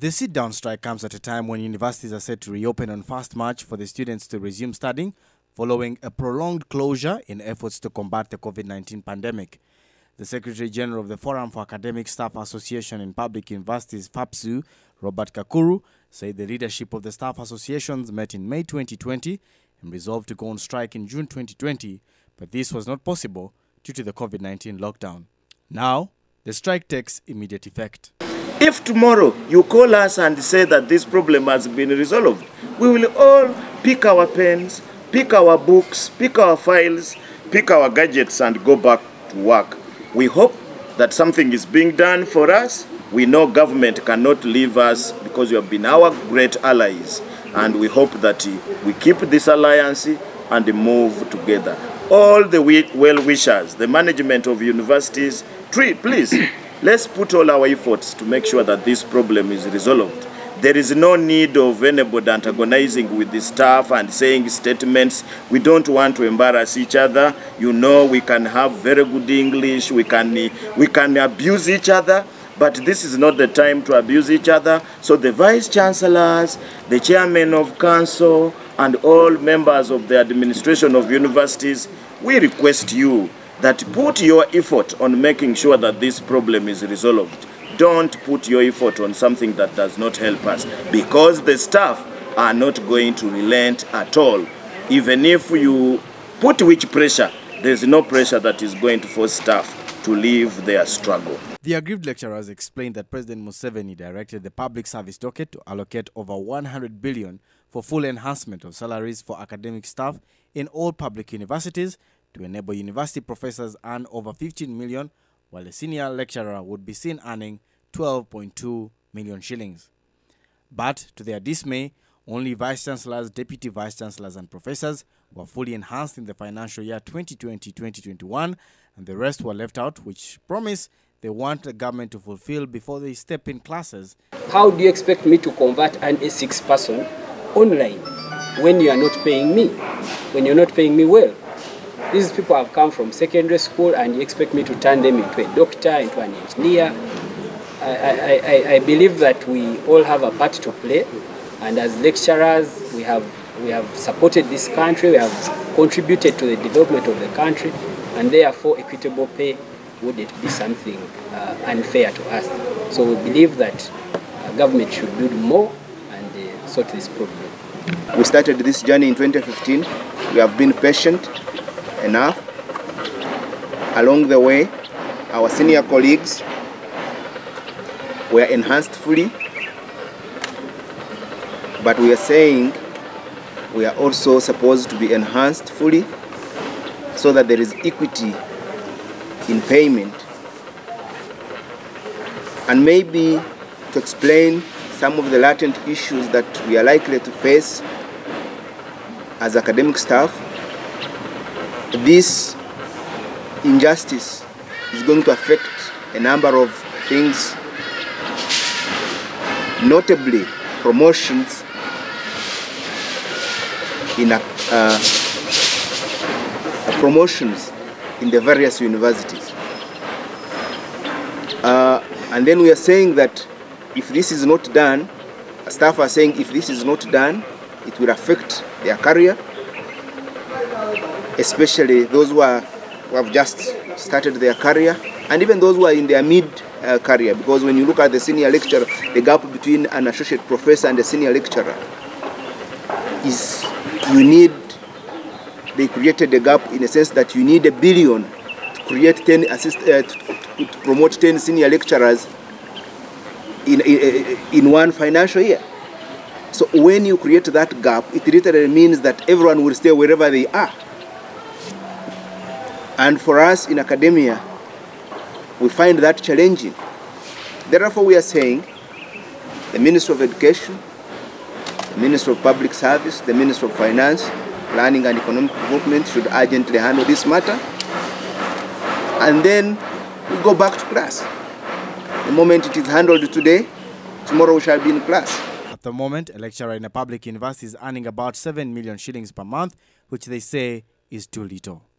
The sit-down strike comes at a time when universities are set to reopen on 1st March for the students to resume studying following a prolonged closure in efforts to combat the COVID-19 pandemic. The Secretary General of the Forum for Academic Staff Association in Public Universities, FAPSU, Robert Kakuru, said the leadership of the staff associations met in May 2020 and resolved to go on strike in June 2020, but this was not possible due to the COVID-19 lockdown. Now, the strike takes immediate effect. If tomorrow you call us and say that this problem has been resolved, we will all pick our pens, pick our books, pick our files, pick our gadgets and go back to work. We hope that something is being done for us. We know government cannot leave us because you have been our great allies and we hope that we keep this alliance and move together. All the well wishers, the management of universities, please let's put all our efforts to make sure that this problem is resolved. There is no need of anybody antagonizing with the staff and saying statements. We don't want to embarrass each other. You know, we can have very good English, we can, we can abuse each other, but this is not the time to abuse each other. So the vice chancellors, the chairman of council, and all members of the administration of universities, we request you that put your effort on making sure that this problem is resolved. Don't put your effort on something that does not help us because the staff are not going to relent at all. Even if you put which pressure, there's no pressure that is going to force staff to leave their struggle. The aggrieved lecturers explained that President Museveni directed the public service docket to allocate over 100 billion for full enhancement of salaries for academic staff in all public universities to enable university professors earn over 15 million, while a senior lecturer would be seen earning 12.2 million shillings. But to their dismay, only vice chancellors, deputy vice chancellors, and professors were fully enhanced in the financial year 2020-2021, and the rest were left out, which promise they want the government to fulfill before they step in classes. How do you expect me to convert an A6 person online when you are not paying me, when you're not paying me well? These people have come from secondary school and you expect me to turn them into a doctor, into an engineer. I, I, I, believe that we all have a part to play and as lecturers we have, we have supported this country, we have contributed to the development of the country and therefore equitable pay wouldn't be something uh, unfair to us. So we believe that uh, government should do more and uh, sort this problem. We started this journey in 2015. We have been patient enough. Along the way, our senior colleagues were enhanced fully, but we are saying we are also supposed to be enhanced fully so that there is equity in payment. And maybe to explain some of the latent issues that we are likely to face as academic staff, this injustice is going to affect a number of things, notably promotions in a, uh, promotions in the various universities. Uh, and then we are saying that if this is not done, staff are saying if this is not done, it will affect their career, especially those who, are, who have just started their career, and even those who are in their mid uh, career, because when you look at the senior lecturer, the gap between an associate professor and a senior lecturer is you need, they created a gap in a sense that you need a billion to create 10 assist, uh, to, to promote 10 senior lecturers in, in, in one financial year. So when you create that gap, it literally means that everyone will stay wherever they are. And for us in academia, we find that challenging. Therefore, we are saying the Minister of Education, the Minister of Public Service, the Minister of Finance, Planning and Economic Development should urgently handle this matter. And then we go back to class. The moment it is handled today, tomorrow we shall be in class. At the moment, a lecturer in a public university is earning about 7 million shillings per month, which they say is too little.